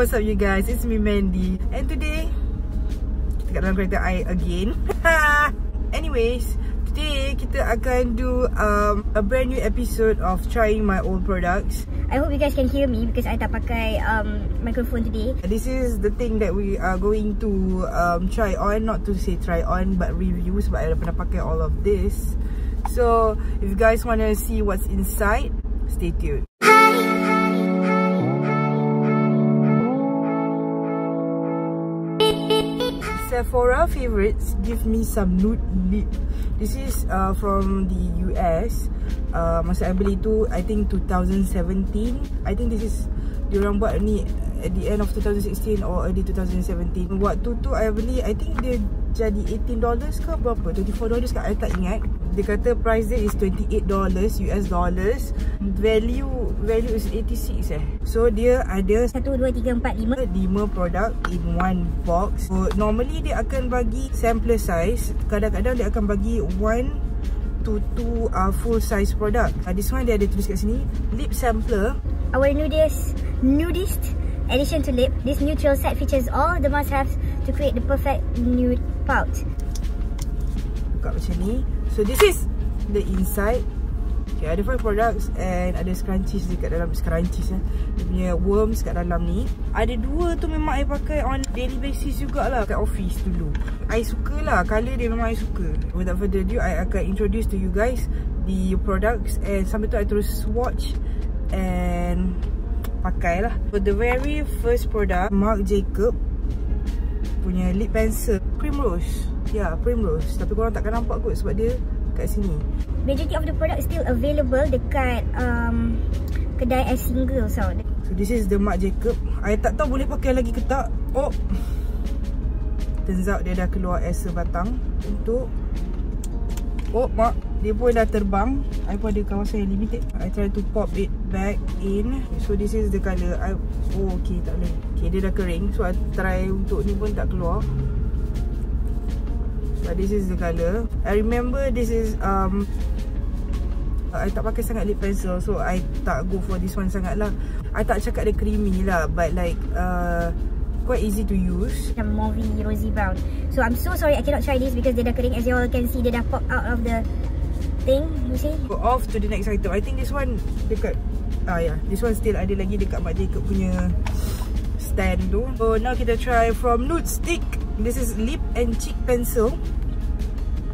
what's up you guys? It's me Mandy. And today Kita kat dalam kereta I again. Anyways Today kita akan do um, a brand new episode of trying my old products. I hope you guys can hear me because I tak pakai um, microphone today. This is the thing that we are going to um, try on. Not to say try on but review Sebab I dah pernah pakai all of this. So if you guys want to see what's inside Stay tuned Sephora favorites give me some nude lip. This is uh, from the US. Uh, masa I beli tu, I think 2017. I think this is diorang buat ni at the end of 2016 or early 2017. Waktu tu I beli, I think dia jadi $18 ke berapa? $24 ke? I tak ingat. Dia kata price dia is $28 US dollars. Value value is 86 eh. So dia ada 1, 2, 3, 4, 5 5 produk in one box. So normally dia akan bagi sampler size. Kadang-kadang dia akan bagi 1 to 2 uh, full size product. Uh, this one dia ada tulis kat sini. Lip sampler. Our nudist, nudist addition to lip. This neutral set features all the must-haves to create the perfect nude pout. Buka macam ni. So this is the inside. Okay, ada five products and ada scrunchies dekat dalam scrunchies eh. Dia punya worms kat dalam ni. Ada dua tu memang I pakai on daily basis jugalah kat office dulu. I suka lah. Colour dia memang I suka. Without further ado, I akan introduce to you guys the products and sambil tu I terus swatch and pakai lah. For the very first product, Marc Jacob punya lip pencil Primrose. Ya, yeah, Primrose. Tapi korang takkan nampak kot sebab dia kat sini. Majority of the product still available dekat um, kedai as single so. So this is the Marc Jacob. I tak tahu boleh pakai lagi ke tak. Oh. Turns out dia dah keluar as sebatang untuk Oh, mak, dia pun dah terbang. I pun ada kawasan yang limited. I try to pop it back in. So this is the colour. I oh okay tak boleh. Okay, dia dah kering. So I try untuk ni pun tak keluar. But this is the colour. I remember this is um I tak pakai sangat lip pencil so I tak go for this one sangat lah I tak cakap dia creamy lah but like uh, quite easy to use Macam mauve rosy brown So I'm so sorry I cannot try this because dia dah kering As you all can see dia dah pop out of the thing You see Go off to the next item I think this one dekat Ah yeah, this one still ada lagi dekat Mak Jacob punya stand tu. So now kita try from Nude Stick. This is lip and cheek pencil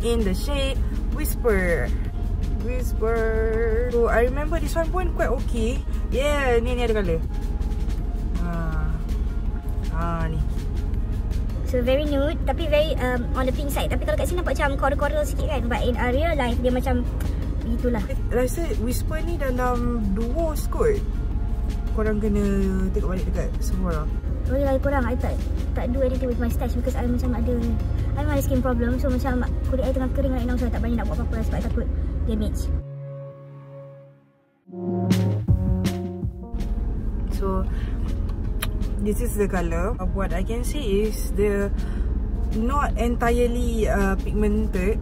In the shade Whisper. Whisper. So I remember this one pun quite okay. Yeah, ni ni ada colour. Ha ni. So very nude tapi very um, on the pink side. Tapi kalau kat sini nampak macam coral-coral sikit kan. But in real life dia macam begitulah. Rasa Whisper ni dalam duo kot. Korang kena tengok balik dekat Sephora. Boleh lah korang. I tak, tak do anything with my stash because I macam ada I ada skin problem. So macam kulit I tengah kering right now. So I tak berani nak buat apa-apa sebab I takut damage. So this is the colour. What I can see is the not entirely uh, pigmented.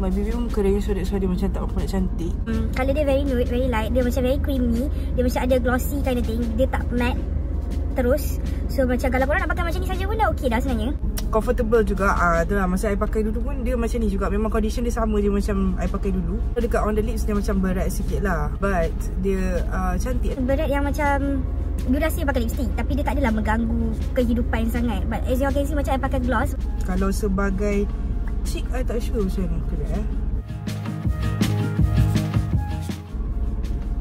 My baby pun kering so that's why dia macam tak nampak cantik. Hmm, colour dia very nude, very light. Dia macam very creamy. Dia macam ada glossy kind of thing. Dia tak matte terus. So macam kalau korang nak pakai macam ni saja pun dah okey dah sebenarnya. Comfortable juga. Ah, uh, tu lah masa I pakai dulu pun dia macam ni juga. Memang condition dia sama je macam I pakai dulu. Dekat on the lips dia macam berat sikit lah. But dia uh, cantik. Berat yang macam durasi pakai lipstick tapi dia tak adalah mengganggu kehidupan sangat but as you can see macam I pakai gloss kalau sebagai cheek I tak sure macam ni kena eh.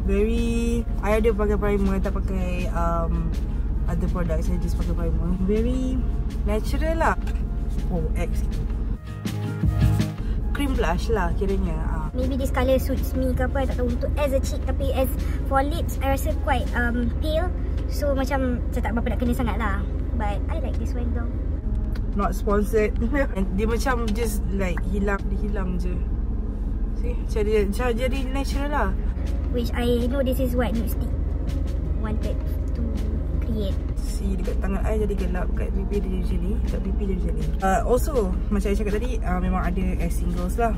Very I ada pakai primer tak pakai um, other products saya just pakai primer. Very natural lah. Oh X. Cream blush lah kiranya ah. maybe this colour suits me ke apa I tak tahu. Untuk as a cheek tapi as for lips I rasa quite um, pale. So macam saya tak berapa nak kena sangat lah. But I like this one though Not sponsored. Dia macam just like hilang Dia hilang je. See? Macam dia macam jadi natural lah. Which I know this is what nude stick Wanted to create. See dekat tangan I jadi gelap Kat pipi dia macam ni Kat pipi dia macam ni. Uh, Also Macam saya cakap tadi uh, Memang ada as singles lah.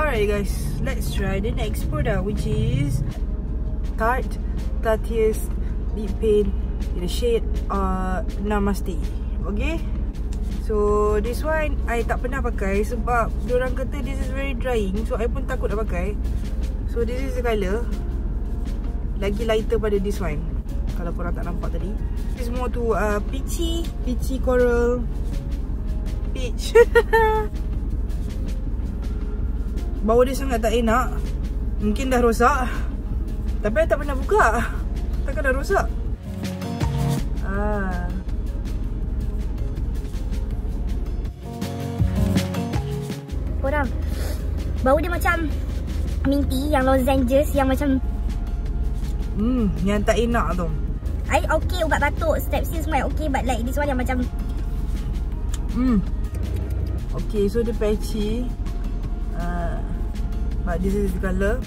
Alright guys Let's try the next product Which is Tarte Tatius lip paint In the shade uh, Namaste. Okay So this one I tak pernah pakai Sebab Diorang kata this is very drying. So I pun takut nak pakai. So this is the colour. Lagi lighter pada this one. Kalau korang tak nampak tadi. This is more to uh, peachy. Peachy coral. Peach. Bau dia sangat tak enak. Mungkin dah rosak. Tapi I tak pernah buka. Takkan dah rosak. Ah. Korang. Bau dia macam Minty Yang lozenges Yang macam Hmm, yang tak enak tu. I okay ubat batuk Strepsil semua I okay But like this one yang macam Hmm. Okay, so dia patchy. Uh, But this is the colour.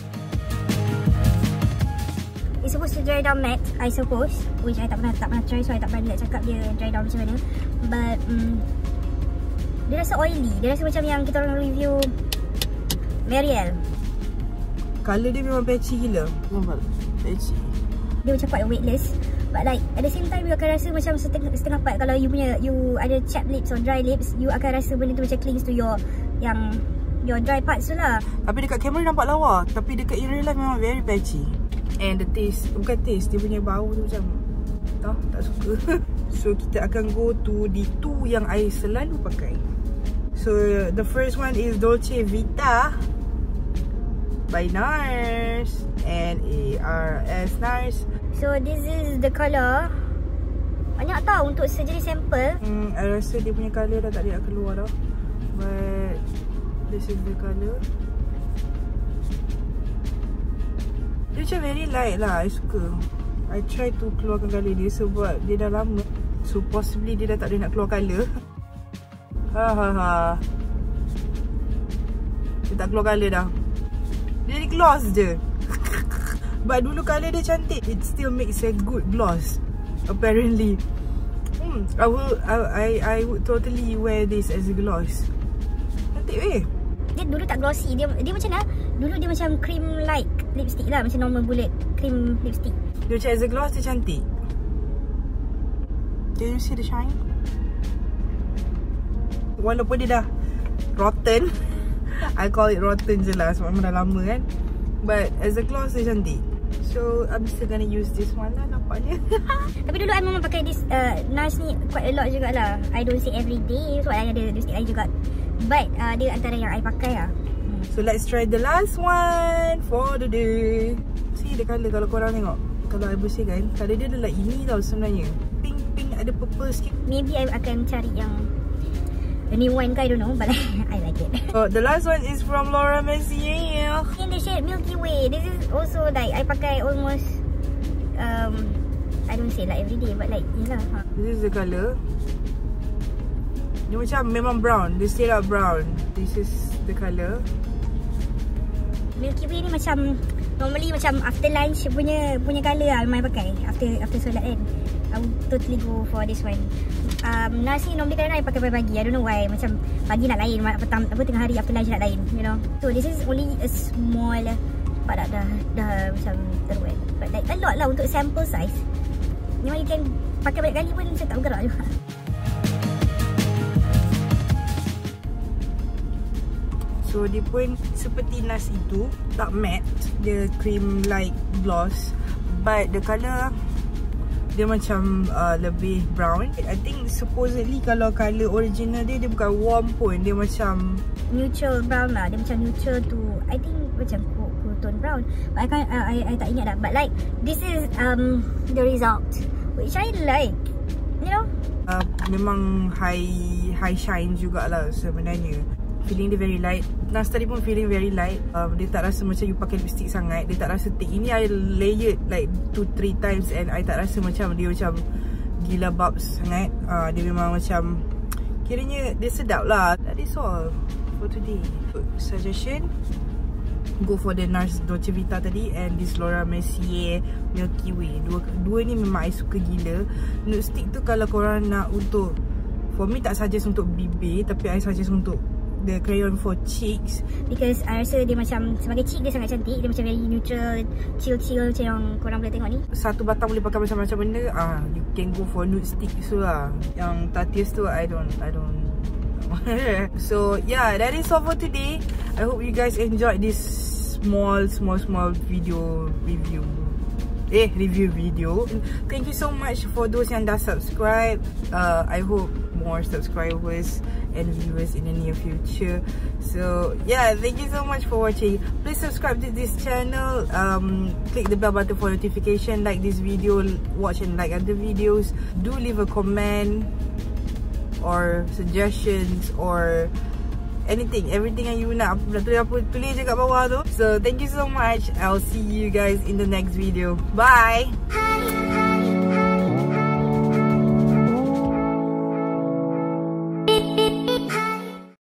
It's supposed to dry down matte I suppose. Which I tak pernah Tak pernah try So I tak pernah nak cakap dia Dry down macam mana. But um, Dia rasa oily. Dia rasa macam yang Kita orang review Mariel. Colour dia memang patchy gila. Nampak? Patchy. Dia macam quite weightless. But like At the same time You akan rasa macam Setengah, setengah part. Kalau you punya You ada chapped lips Or dry lips You akan rasa benda tu macam Clings to your Yang Your dry parts tu lah. Tapi dekat kamera nampak lawa. Tapi dekat in real life memang very patchy. And the taste Bukan taste Dia punya bau tu macam Tak, tak suka. So kita akan go to The two yang I selalu pakai So the first one is Dolce Vita By NARS And ARS NARS. So this is the colour. Banyak tau untuk sejenis sampel. Hmm, I rasa dia punya colour dah tak ada keluar dah But This is the colour. Dia macam very light lah I suka. I try to keluarkan colour dia Sebab dia dah lama. So possibly dia dah tak ada nak keluar colour Ha ha ha. Dia tak keluar colour dah. Dia ni gloss je. But dulu colour dia cantik. It still makes a good gloss Apparently. Hmm, I will I, I I would totally wear this as a gloss. Cantik weh. Dia dulu tak glossy. Dia dia macam mana? Dulu dia macam cream like lipstick lah. Macam normal bullet cream lipstick. Dia macam as a gloss dia cantik. Can you see the shine? Walaupun dia dah rotten. I call it rotten je lah sebab dah lama kan. But as a gloss dia cantik. So I'm still gonna use this one lah nampaknya. Tapi dulu I memang pakai this uh, NARS ni quite a lot jugalah I don't say every day So I ada lipstick I juga But uh, dia antara yang I pakai lah hmm. So let's try the last one for the day. See the colour kalau korang tengok. Kalau I bersihkan, colour dia adalah ini tau sebenarnya. Pink pink ada purple sikit. Maybe I akan cari yang A new one ke I don't know But I like it Oh, the last one is from Laura Mercier. In the shade Milky Way This is also like I pakai almost um, I don't say like every day But like Yelah ha. This is the colour. Dia macam memang brown. Dia straight up brown. This is the colour. Milky Way ni macam Normally macam after lunch punya punya colour lah I pakai After after solat kan I would totally go for this one um, Nasi normally kadang-kadang I pakai pagi-pagi. I don't know why. Macam pagi nak lain petang, apa, Tengah hari after lunch nak lain You know. So this is only a small Nampak tak dah, dah macam teruk kan But like a lot lah untuk sample size. Memang you can pakai banyak kali pun macam tak bergerak juga. So dia pun seperti nas itu Tak matte. Dia cream like gloss. But the colour Dia macam uh, lebih brown. I think supposedly kalau colour original dia Dia bukan warm pun. Dia macam Neutral brown lah. Dia macam neutral to I think macam cool tone brown. But I, can't, uh, I, I tak ingat dah. But like This is um the result. Which I like. You know? Uh, Memang high high shine jugalah sebenarnya Feeling dia very light. Nas tadi pun feeling very light. Um, Dia tak rasa macam you pakai lipstick sangat. Dia tak rasa thick. Ini I layered like 2-3 times And I tak rasa macam dia macam Gila bubs sangat. Uh, Dia memang macam Kiranya dia sedap lah. That is all for today. Suggestion? Go for the NARS Dolce Vita tadi And this Laura Mercier Milky Way. Dua, dua ni memang I suka gila. Nude stick tu kalau korang nak untuk For me tak suggest untuk bibir Tapi I suggest untuk the crayon for cheeks. Because I rasa dia macam sebagai cheek dia sangat cantik. Dia macam very neutral, chill-chill macam yang korang boleh tengok ni. Satu batang boleh pakai macam-macam benda. Ah, you can go for nude stick so lah. Yang Tatius tu I don't I don't so yeah, that is all for today. I hope you guys enjoyed this small, small, small video review. Eh, review video. Thank you so much for those yang dah subscribe. Uh, I hope more subscribers and viewers in the near future. So yeah, thank you so much for watching. Please subscribe to this channel. Um, click the bell button for notification. Like this video, watch and like other videos. Do leave a comment or suggestions or anything everything yang you nak nak tulis apa tulis je kat bawah tu so thank you so much i'll see you guys in the next video bye.